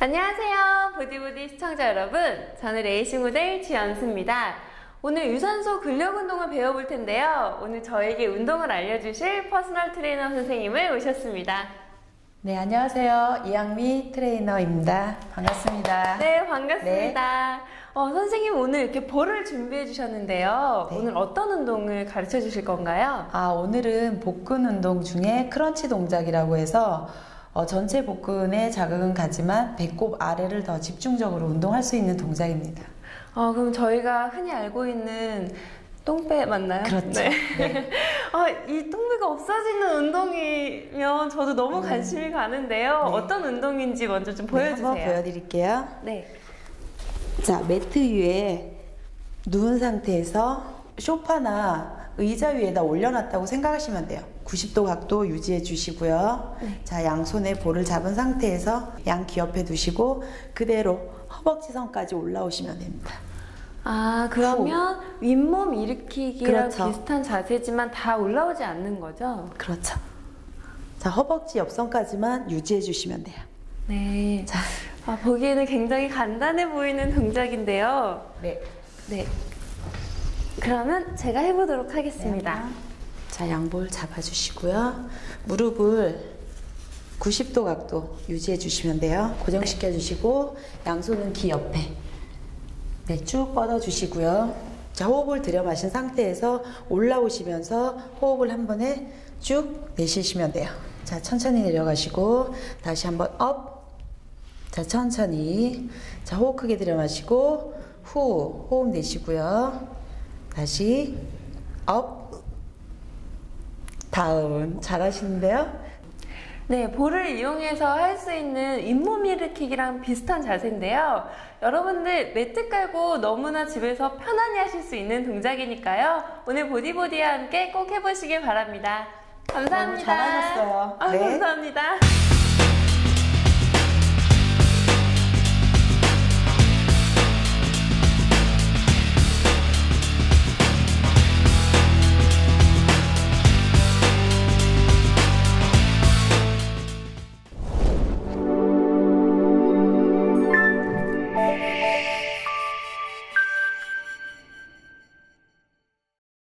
안녕하세요. 보디보디 시청자 여러분. 저는 레이싱 모델 지연수입니다. 오늘 유산소 근력 운동을 배워볼 텐데요. 오늘 저에게 운동을 알려주실 personal 트레이너 선생님을 모셨습니다. 네, 안녕하세요. 이양미 트레이너입니다. 반갑습니다. 네, 반갑습니다. 어, 선생님 오늘 이렇게 볼을 준비해 주셨는데요. 네. 오늘 어떤 운동을 가르쳐 주실 건가요? 아, 오늘은 복근 운동 중에 crunch 동작이라고 해서 어, 전체 복근에 자극은 가지만 배꼽 아래를 더 집중적으로 운동할 수 있는 동작입니다. 어, 그럼 저희가 흔히 알고 있는 똥배 맞나요? 그렇죠. 네. 네. 아, 이 똥배가 없어지는 운동이면 저도 너무 관심이 가는데요. 네. 어떤 운동인지 먼저 좀 네, 보여주세요. 한번 보여드릴게요. 네. 자, 매트 위에 누운 상태에서 소파나 의자 위에다 올려놨다고 생각하시면 돼요. 90도 각도 유지해 주시고요. 네. 자, 양손에 볼을 잡은 상태에서 양귀 옆에 두시고 그대로 허벅지 선까지 올라오시면 됩니다. 아, 그러면 윗몸 일으키기랑 그렇죠. 비슷한 자세지만 다 올라오지 않는 거죠? 그렇죠. 자, 허벅지 옆선까지만 유지해 주시면 돼요. 네. 자, 아, 보기에는 굉장히 간단해 보이는 동작인데요. 네. 네. 그러면 제가 해보도록 하겠습니다. 자, 양볼 잡아주시고요. 무릎을 90도 각도 유지해 주시면 돼요. 고정시켜 주시고, 양손은 귀 옆에. 네, 쭉 뻗어 주시고요. 자, 호흡을 들여 마신 상태에서 올라오시면서 호흡을 한 번에 쭉 내쉬시면 돼요. 자, 천천히 내려가시고, 다시 한번 up. 자, 천천히. 자, 호흡 크게 들여 마시고, 후, 호흡 내쉬고요. 다시 up. 다운 잘하시는데요? 네, 볼을 이용해서 할 수 있는 잇몸 일으키기랑 비슷한 자세인데요. 여러분들 매트 깔고 너무나 집에서 편안히 하실 수 있는 동작이니까요. 오늘 보디보디와 함께 꼭 해보시길 바랍니다. 감사합니다. 잘하셨어요. 아, 네. 감사합니다.